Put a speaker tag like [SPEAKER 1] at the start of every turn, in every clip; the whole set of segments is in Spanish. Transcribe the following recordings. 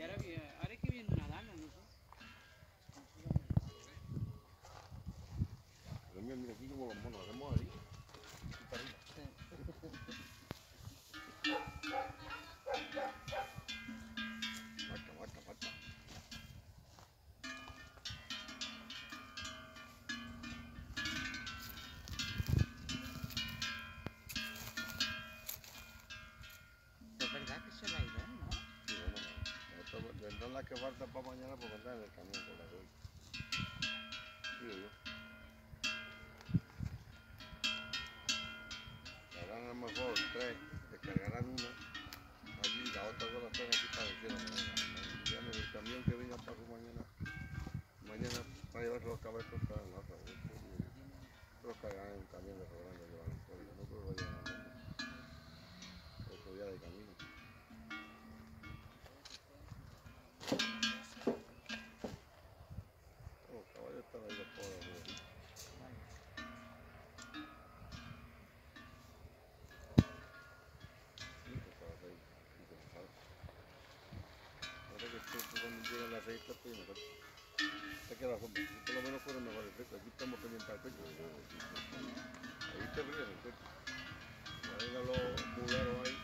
[SPEAKER 1] Y ahora, vi-
[SPEAKER 2] las que faltan para mañana porque andan en el camión con las de hoy. Digo yo. Harán a lo mejor tres, descargarán una, allí la otra dos las traen aquí para cielo mañana. En el camión que venga para mañana, mañana para llevarse los cabezos para la otra. Los cargarán en un camión de Robrando llevan el código, no creo que lo llevan cuando llegan las seis, pues, estoy mejor. Sé que la sombra, yo por lo menos fueron mejor el pecho. Aquí estamos pendientes al pecho. Ahí te ríes el pecho. Vengan los muleros ahí.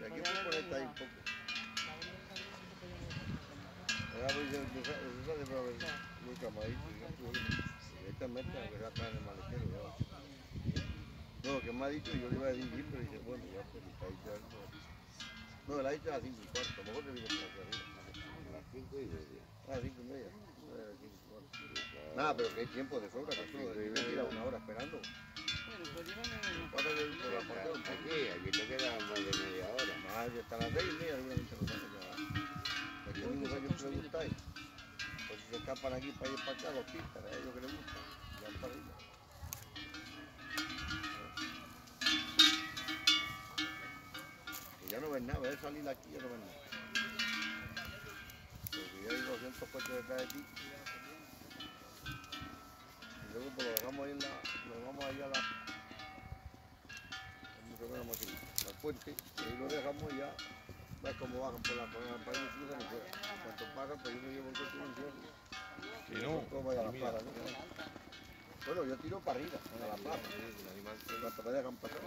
[SPEAKER 2] Aquí por conectar ahí un poco. Ahora voy sa- yo sale para ver muy camadito. Yo, ya está en el maletero. ya. No, lo que me ha dicho, yo le iba a decir, pero dice, bueno, ya pues, está dicho algo. No, él ha dicho a las 5 y cuarto, a lo mejor te viene por aquí arriba.
[SPEAKER 3] A las cinco y media.
[SPEAKER 2] A las 5 y media. no, a las cinco y cuarto. Nada, pero que hay tiempo de sobra, que tú de ir a una hora esperando.
[SPEAKER 1] Bueno, pues llévame.
[SPEAKER 2] Por la
[SPEAKER 3] Aquí, aquí te queda más de media hora.
[SPEAKER 2] Más de hasta las 6 y media, seguramente los años ya. Pues yo mismo años que le gustáis. Pues si se escapan aquí para ir para acá, los pistas, a ellos que les gusta. Ya para. Que ya no ven nada, ves salir aquí ya no ven nada. Porque ya hay 200 coches detrás de ti. Y luego pues lo dejamos ahí en la. Lo dejamos ahí a la. ¿Cómo se la maquinita? La puente. Y ahí lo dejamos y ya. Ves cómo bajan por la la pared y cruzan y fuera. Cuanto pasan, pues yo me llevo el coche en el cielo.
[SPEAKER 4] Si no,
[SPEAKER 2] ¿Cómo vaya a la plaza? ¿no? Bueno, yo tiro para arriba, a la plaza. Cuanto me dejan pasar.